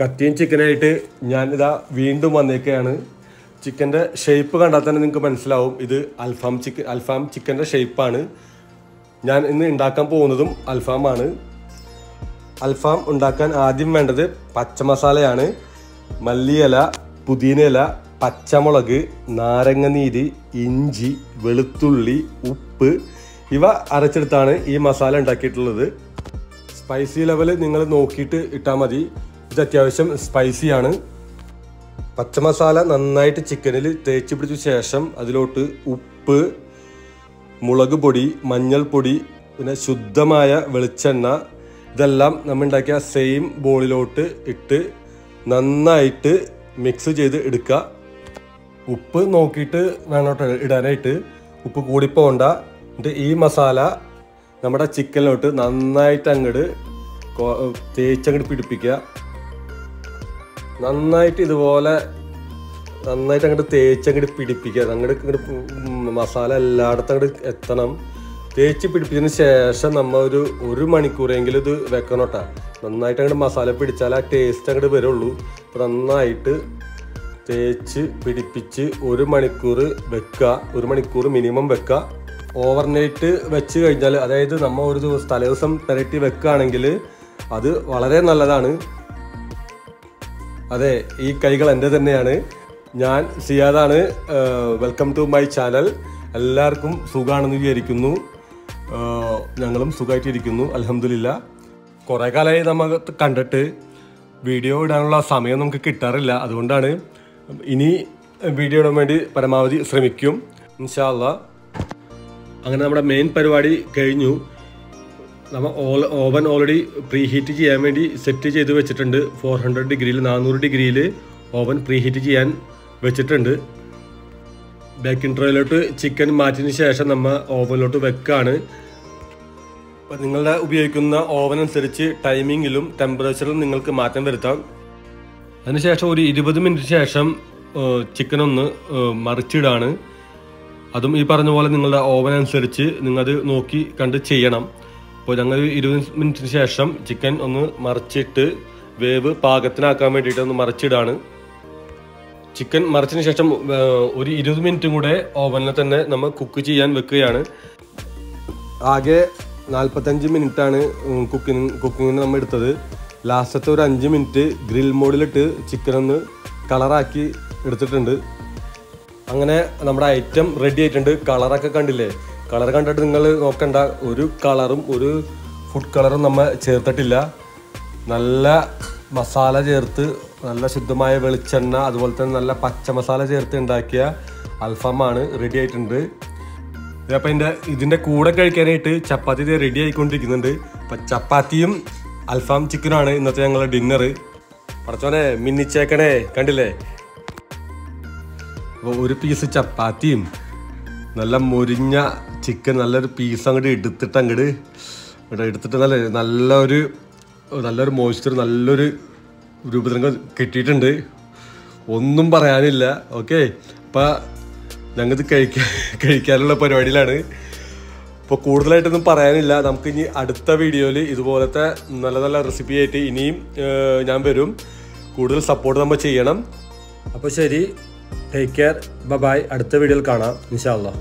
കത്തിയും ചിക്കനായിട്ട് ഞാനിതാ വീണ്ടും വന്നേക്കുകയാണ് ചിക്കന്റെ ഷേപ്പ് കണ്ടാൽ തന്നെ നിങ്ങൾക്ക് മനസ്സിലാവും. ഇത് അൽഫാം ചിക്കൻ അൽഫാം ചിക്കന്റെ ഷേപ്പാണ് ഞാൻ ഇന്ന് ഉണ്ടാക്കാൻ പോകുന്നതും അൽഫാമാണ് അൽഫാം ഉണ്ടാക്കാൻ ആദ്യം വേണ്ടത് പച്ചമസാലയാണ് മല്ലിയില പുതിനയില പച്ചമുളക് നാരങ്ങനീര് ഇഞ്ചി വെളുത്തുള്ളി ഉപ്പ് ഇവ അരച്ചെടുത്താണ് ഈ മസാല ഉണ്ടാക്കിയിട്ടുള്ളത്. സ്പൈസി ലെവൽ നിങ്ങൾ നോക്കിയിട്ട് ഇട്ടാൽ മതി. ഇത് അത്യാവശ്യം സ്പൈസിയാണ് പച്ചമസാല നന്നായിട്ട് ചിക്കനിൽ തേച്ച് പിടിച്ച ശേഷം അതിലോട്ട് ഉപ്പ് മുളക് പൊടി മഞ്ഞൾപ്പൊടി പിന്നെ ശുദ്ധമായ വെളിച്ചെണ്ണ. ഇതെല്ലാം നമ്മൾ ഉണ്ടാക്കിയ സെയിം ബോളിലോട്ട് ഇട്ട് നന്നായിട്ട് മിക്സ് ചെയ്ത് എടുക്കുക ഉപ്പ് നോക്കിയിട്ട് വേണോട്ട് ഇടാനായിട്ട്. ഉപ്പ് കൂടിപ്പോണ്ട. എന്നിട്ട് ഈ മസാല നമ്മുടെ ചിക്കനിലോട്ട് നന്നായിട്ട് അങ്ങോട്ട് തേച്ചങ്ങോട്ട് പിടിപ്പിക്കുക നന്നായിട്ട് ഇതുപോലെ നന്നായിട്ട് അങ്ങോട്ട് തേച്ച് അങ്ങോട്ട് പിടിപ്പിക്കുക. അങ്ങോട്ട് ഇങ്ങോട്ട് മസാല എല്ലായിടത്തും അങ്ങോട്ട് എത്തണം. തേച്ച് പിടിപ്പിച്ചതിന് ശേഷം നമ്മൾ ഒരു ഒരു മണിക്കൂറെങ്കിലും ഇത് വെക്കണം കേട്ടോ. നന്നായിട്ട് അങ്ങോട്ട് മസാല പിടിച്ചാൽ ആ ടേസ്റ്റ് അങ്ങോട്ട് വരുള്ളൂ. അപ്പോൾ നന്നായിട്ട് തേച്ച് പിടിപ്പിച്ച് ഒരു മണിക്കൂർ വെക്കുക. ഒരു മണിക്കൂർ മിനിമം വെക്കുക. ഓവർനൈറ്റ് വെച്ച് കഴിഞ്ഞാൽ അതായത് നമ്മൾ ഒരു ദിവസം തലേദിവസം പെരട്ടി വെക്കുകയാണെങ്കിൽ അത് വളരെ നല്ലതാണ്. അതെ ഈ കൈകൾ എന്റെ തന്നെയാണ്. ഞാൻ സിയാദാണ്. വെൽക്കം ടു മൈ ചാനൽ എല്ലാവർക്കും സുഖമാണെന്ന് വിചാരിക്കുന്നു. ഞങ്ങളും സുഖമായിട്ടിരിക്കുന്നു അലഹമില്ല കുറേ കാലമായി നമ്മൾ കണ്ടിട്ട് വീഡിയോ ഇടാനുള്ള സമയം നമുക്ക് കിട്ടാറില്ല. അതുകൊണ്ടാണ് ഇനി വീഡിയോ ഇടാൻ വേണ്ടി പരമാവധി ശ്രമിക്കും. ഇൻഷാല്ല അങ്ങനെ നമ്മുടെ മെയിൻ പരിപാടി കഴിഞ്ഞു. നമ്മൾ ഓൾ ഓവൻ ഓൾറെഡി പ്രീ ഹീറ്റ് ചെയ്യാൻ വേണ്ടി സെറ്റ് ചെയ്ത് വെച്ചിട്ടുണ്ട്. ഫോർ ഹൺഡ്രഡ് ഡിഗ്രിയിൽ നാനൂറ് ഡിഗ്രിയിൽ ഓവൻ പ്രീ ഹീറ്റ് ചെയ്യാൻ വെച്ചിട്ടുണ്ട്. ബേക്കിംഗ് ട്രോയിലോട്ട് ചിക്കൻ മാറ്റിയതിന് ശേഷം നമ്മൾ ഓവനിലോട്ട് വെക്കാണ്. അപ്പം നിങ്ങളുടെ ഉപയോഗിക്കുന്ന ഓവൻ അനുസരിച്ച് ടൈമിങ്ങിലും ടെമ്പറേച്ചറിലും നിങ്ങൾക്ക് മാറ്റം വരുത്താം. അതിനുശേഷം ഒരു ഇരുപത് മിനിറ്റ് ശേഷം ചിക്കൻ ഒന്ന് മറിച്ചിടാണ്. അതും ഈ പറഞ്ഞ പോലെ നിങ്ങളുടെ ഓവൻ അനുസരിച്ച് നിങ്ങളത് നോക്കി കണ്ട് ചെയ്യണം. അപ്പോൾ ഞങ്ങൾ ഇരുപത് മിനിറ്റിന് ശേഷം ചിക്കൻ ഒന്ന് മറിച്ചിട്ട് വേവ് പാകത്തിനാക്കാൻ വേണ്ടിയിട്ട് ഒന്ന് മറിച്ചിടാണ്. ചിക്കൻ മറിച്ചതിന് ശേഷം ഒരു ഇരുപത് മിനിറ്റും കൂടെ ഓവനിൽ തന്നെ നമ്മൾ കുക്ക് ചെയ്യാൻ വെക്കുകയാണ്. ആകെ നാൽപ്പത്തഞ്ച് മിനിറ്റാണ് കുക്കിങ് കുക്കിങ്ങിന് നമ്മൾ എടുത്തത്. ലാസ്റ്റത്തെ ഒരു അഞ്ച് മിനിറ്റ് ഗ്രിൽ മോഡിലിട്ട് ചിക്കൻ ഒന്ന് കളറാക്കി എടുത്തിട്ടുണ്ട്. അങ്ങനെ നമ്മുടെ ഐറ്റം റെഡി ആയിട്ടുണ്ട്. കളറൊക്കെ കണ്ടില്ലേ? കളർ കണ്ടിട്ട് നിങ്ങൾ നോക്കണ്ട. ഒരു കളറും ഒരു ഫുഡ് കളറും നമ്മൾ ചേർത്തിട്ടില്ല. നല്ല മസാല ചേർത്ത് നല്ല ശുദ്ധമായ വെളിച്ചെണ്ണ അതുപോലെ തന്നെ നല്ല പച്ച മസാല ചേർത്ത് ഉണ്ടാക്കിയ അൽഫാമാണ് റെഡി ആയിട്ടുണ്ട്. അപ്പം ഇതിന്റെ ഇതിന്റെ കൂടെ കഴിക്കാനായിട്ട് ചപ്പാത്തി റെഡി ആയിക്കൊണ്ടിരിക്കുന്നുണ്ട്. അപ്പം ചപ്പാത്തിയും അൽഫാം ചിക്കനുമാണ് ഇന്നത്തെ ഞങ്ങളുടെ ഡിന്നർ പറച്ചോനെ മിന്നിച്ചേക്കണേ കണ്ടില്ലേ? അപ്പോൾ ഒരു പീസ് ചപ്പാത്തിയും നല്ല മൊരിഞ്ഞ ചിക്കൻ നല്ലൊരു പീസ് അങ്ങോട്ട് എടുത്തിട്ട് അങ്ങോട്ട് ഇവിടെ എടുത്തിട്ട് നല്ല നല്ലൊരു നല്ലൊരു മോയ്സ്ചർ നല്ലൊരു രൂപത്തിൽ അങ്ങ് കിട്ടിയിട്ടുണ്ട്. ഒന്നും പറയാനില്ല. ഓക്കെ അപ്പം ഞങ്ങൾക്ക് കഴിക്കാൻ കഴിക്കാനുള്ള പരിപാടിയിലാണ്. ഇപ്പോൾ കൂടുതലായിട്ടൊന്നും പറയാനില്ല. നമുക്ക് ഇനി അടുത്ത വീഡിയോയിൽ ഇതുപോലത്തെ നല്ല നല്ല റെസിപ്പി ആയിട്ട് ഇനിയും ഞാൻ വരും. കൂടുതൽ സപ്പോർട്ട് നമ്മൾ ചെയ്യണം. അപ്പോൾ ശരി. ടേക്ക് കെയർ ബൈ അടുത്ത വീഡിയോയിൽ കാണാം. ഇൻഷാല്ലാ